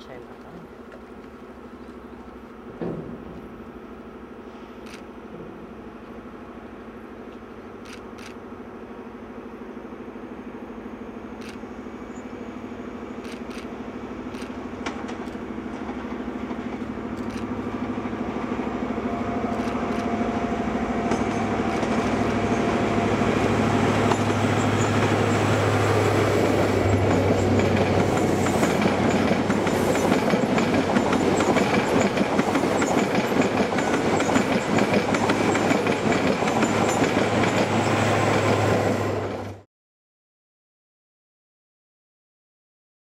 अच्छा है बताओ